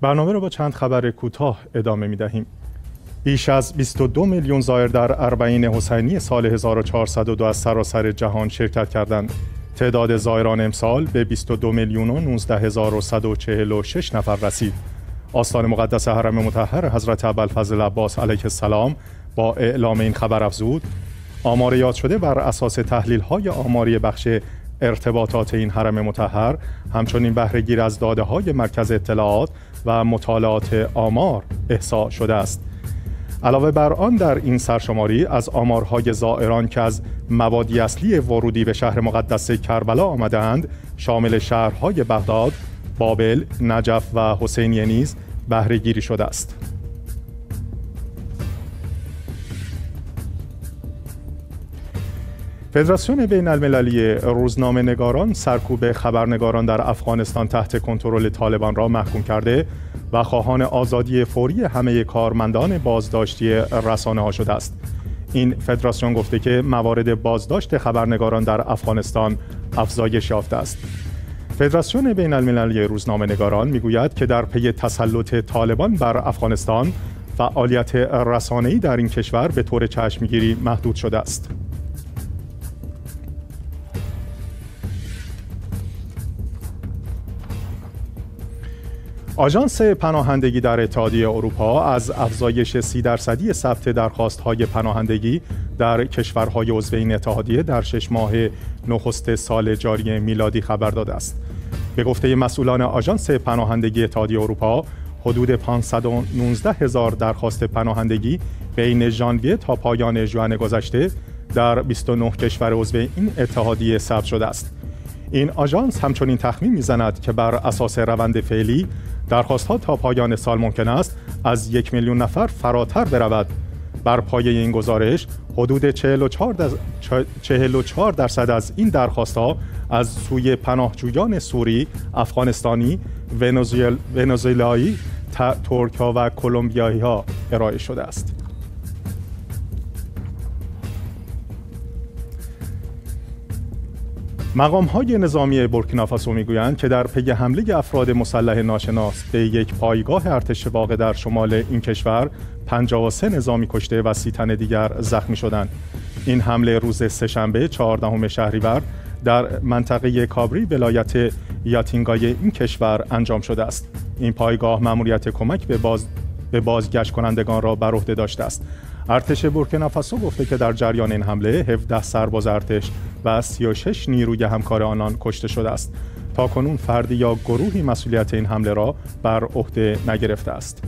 برنامه را با چند خبر کوتاه ادامه می دهیم. بیش از 22 میلیون زائر در اربعین حسینی سال 1402 از سراسر جهان شرکت کردند. تعداد زائران امسال به 22 میلیون و 19146 نفر رسید. آستان مقدس حرم مطهر حضرت ابوالفضل عباس علیه السلام با اعلام این خبر افزود آمار یاد شده بر اساس تحلیل های آماری بخش ارتباطات این حرم متحر همچنین بهرهگیر از داده های مرکز اطلاعات و مطالعات آمار احسا شده است علاوه بر آن در این سرشماری از آمارهای زائران که از موادی اصلی ورودی به شهر مقدس کربلا آمدند شامل شهرهای بغداد، بابل، نجف و حسینیه نیز بهره گیری شده است. فدراسیون بین المللی روزنامه نگاران سرکوب خبرنگاران در افغانستان تحت کنترل طالبان را محکوم کرده و خواهان آزادی فوری همه کارمندان بازداشتی رسانه ها شده است. این فدراسیون گفته که موارد بازداشت خبرنگاران در افغانستان افزایش یافته است. فدراسیون بین المللی روزنامه نگاران می‌گوید که در پی تسلط طالبان بر افغانستان فعالیت رسانه‌ای در این کشور به طور چشمگیری محدود شده است. آژانس پناهندگی در اتحادیه اروپا از افزایش سی درصدی ثبت درخواست های پناهندگی در کشورهای عضو این اتحادیه در شش ماه نخست سال جاری میلادی خبر داده است. به گفته مسئولان آژانس پناهندگی اتحادیه اروپا، حدود 519 هزار درخواست پناهندگی بین ژانویه تا پایان ژوئن گذشته در 29 کشور عضو این اتحادیه ثبت شده است. این آژانس همچنین تخمین می‌زند که بر اساس روند فعلی درخواست ها تا پایان سال ممکن است از یک میلیون نفر فراتر برود بر پایه این گزارش حدود 44 درصد از این درخواست ها از سوی پناهجویان سوری، افغانستانی، ونزوئلایی، ترک ها و کلمبیایی ها ارائه شده است. مقام های نظامی بورکینافاسو می‌گویند که در پی حمله افراد مسلح ناشناس به یک پایگاه ارتش واقع در شمال این کشور 53 نظامی کشته و سی تن دیگر زخمی شدند. این حمله روز سهشنبه 14 شهریور در منطقه کابری ولایت یاتینگای این کشور انجام شده است. این پایگاه مأموریت کمک به باز به بازگشت کنندگان را بر عهده داشته است. ارتش بورکینافاسو گفته که در جریان این حمله 17 سرباز ارتش و 36 نیروی همکار آنان کشته شده است. تا کنون فردی یا گروهی مسئولیت این حمله را بر عهده نگرفته است.